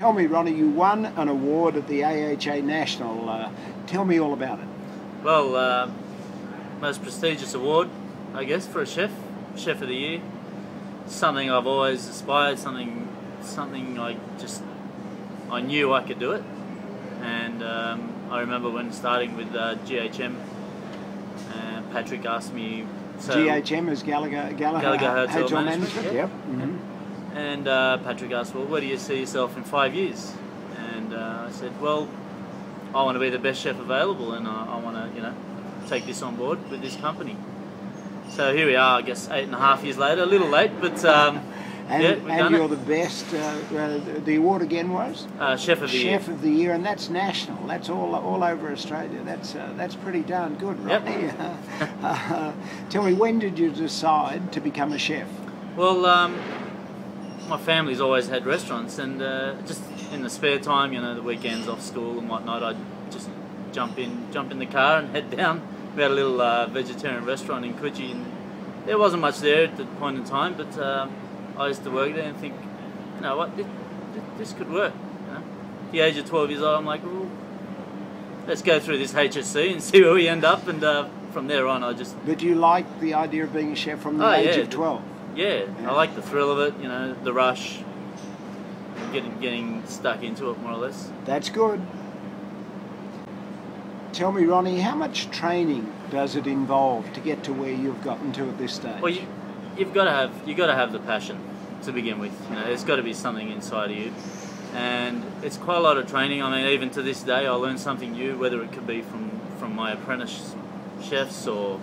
Tell me, Ronny, you won an award at the AHA National. Uh, tell me all about it. Well, uh, most prestigious award, I guess, for a chef, chef of the year. Something I've always aspired, something, something I just, I knew I could do it. And um, I remember when starting with uh, GHM, Patrick asked me. So, GHM is Gallagher, Gallagher, Gallagher Hotel, Hotel Management, Management. yeah. Yep. mhm. And uh, Patrick asked, "Well, where do you see yourself in five years?" And uh, I said, "Well, I want to be the best chef available, and I, I want to, you know, take this on board with this company." So here we are. I guess eight and a half years later, a little late, but um, And, yeah, and you're the best. Uh, uh, the award again was Uh, chef of the Chef year. of the Year, and that's national. That's all all over Australia. That's uh, that's pretty darn good, right Yep. Uh, tell me, when did you decide to become a chef? Well, um, my family's always had restaurants, and uh, just in the spare time, you know, the weekends off school and whatnot, I'd just jump in, jump in the car and head down. We had a little uh, vegetarian restaurant in Coogee, and there wasn't much there at the point in time, but um, I used to work there and think, you know what, this, this could work. You know? At the age of 12 years old, I'm like, well, let's go through this HSC and see where we end up, and uh, from there on, I just But you liked the idea of being a chef from the Oh, age yeah. of 12. Yeah. I like the thrill of it, you know, the rush, getting getting stuck into it more or less. That's good. Tell me, Ronny, how much training does it involve to get to where you've gotten to at this stage? Well, you you've got to have you've got to have the passion to begin with. You know, there's got to be something inside of you, and it's quite a lot of training. I mean, even to this day, I learn something new, whether it could be from from my apprentice chefs or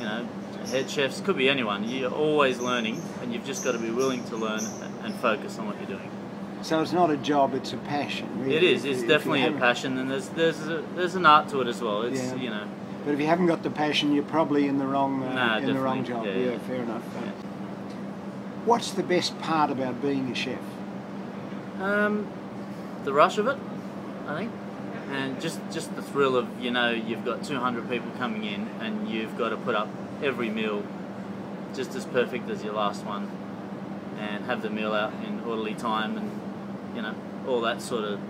you know head chefs, could be anyone. You're always learning, and you've just got to be willing to learn and focus on what you're doing. so it's not a job, it's a passion. Really. It is. It's you definitely a passion, and there's there's a, there's an art to it as well. It's Yeah. you know. But if you haven't got the passion, you're probably in the wrong uh, Nah, in the wrong job. definitely. Yeah, yeah. fair enough. Yeah. What's the best part about being a chef? Um, the rush of it, I think, and just just the thrill of you know you've got 200 people coming in and you've got to put up every meal just as perfect as your last one, and have the meal out in orderly time, and you know all that sort of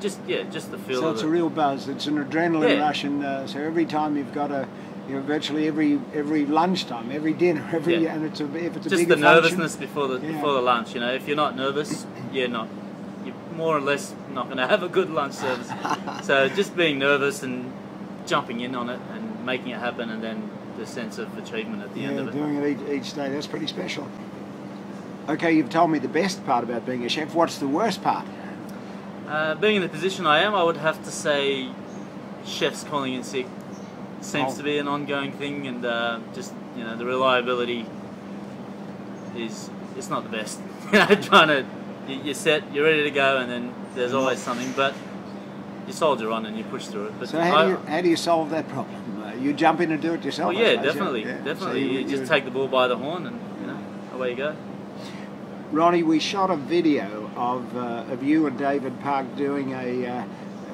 just yeah just the feel so it's it. a real buzz. It's an adrenaline Yeah. rush, and uh, so every time you've got a, you know, virtually every every lunchtime, every dinner, every Yeah. and it's a if it's a just the function- nervousness before the Yeah. before the lunch. You know, if you're not nervous, you're not. You're more or less not going to have a good lunch service. so just being nervous and jumping in on it and making it happen, and then the sense of achievement at the yeah, end of it. doing it each, each day. That's pretty special. Okay, you've told me the best part about being a chef. What's the worst part? Uh, being in the position I am, I would have to say chefs calling in sick seems Oh. to be an ongoing thing, and uh, just you know the reliability is it's not the best. you know, trying to you- you're set, you're ready to go, and then there's always something, but you soldier on and you push through it. But So how I- do you how do you solve that problem? You jump in and do it yourself. I yeah, suppose, definitely, yeah. So definitely. you, just you- take the bull by the horn, and you know away you go. Ronny, we shot a video of uh, of you and David Park doing a. Uh,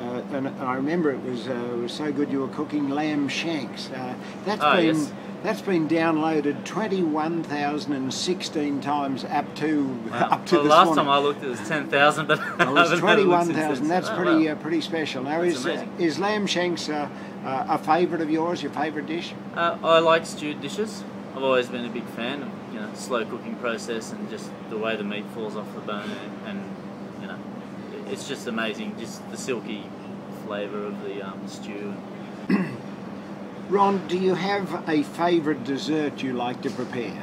uh, and I remember it was uh, it was so good you were cooking lamb shanks. Uh, that's Ah, been yes. that's been downloaded twenty one thousand and sixteen times up to Wow. up to well, this last morning. time I looked, it was ten thousand, but It was haven't had a look twenty-one since thousand. That's Oh, pretty wow. uh, pretty special. Now, That's is is lamb shanks uh, uh, a favourite of yours? Your favourite dish? Uh, I like stewed dishes. I've always been a big fan of you know slow cooking process and just the way the meat falls off the bone and, and you know it- it's just amazing. Just the silky flavour of the um, stew. Ron, do you have a favourite dessert you like to prepare?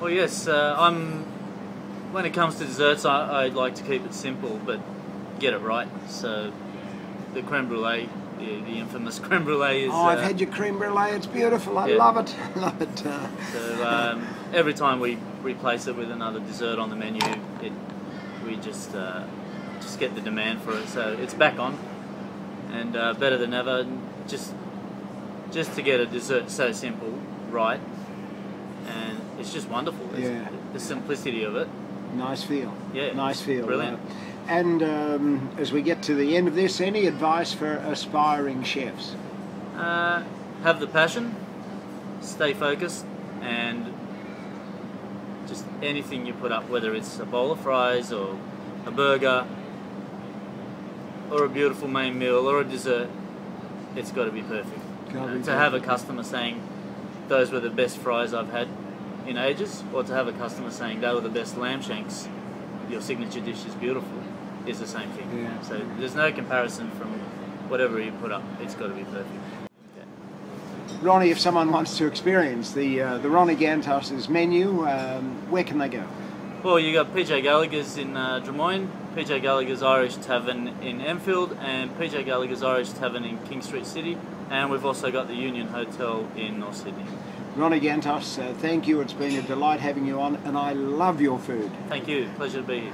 Well, yes, uh, I'm. When it comes to desserts, I, I like to keep it simple but get it right. So the creme brulee, the, the infamous creme brulee is. oh, I've uh, had your creme brulee. It's beautiful. I yeah. love it. love it. Uh, So um, every time we replace it with another dessert on the menu, it we just uh, just get the demand for it. So it's back on, and uh, better than ever. Just just to get a dessert so simple, right, and it's just wonderful. It's- Yeah. The simplicity of it. nice feel. Yeah, Nice feel. brilliant. Uh, and um, as we get to the end of this, any advice for aspiring chefs? Uh, have the passion, stay focused, and just anything you put up, whether it's a bowl of fries or a burger, or a beautiful main meal, or a dessert, it's got to be perfect. Be to have a customer saying, those were the best fries I've had in ages, or to have a customer saying, they were the best lamb shanks, your signature dish is beautiful, is the same thing. Yeah. So there's no comparison from whatever you put up, it's got to be perfect. Ronny, if someone wants to experience the uh, the Ronny Ghantous' menu, um, where can they go? Well, you got PJ Gallagher's in uh, Drummoyne, PJ Gallagher's Irish Tavern in Enfield, and PJ Gallagher's Irish Tavern in King Street City, and we've also got the Union Hotel in North Sydney. Ronny Ghantous, uh, thank you. It's been a delight having you on, and I love your food. Thank you, pleasure to be here.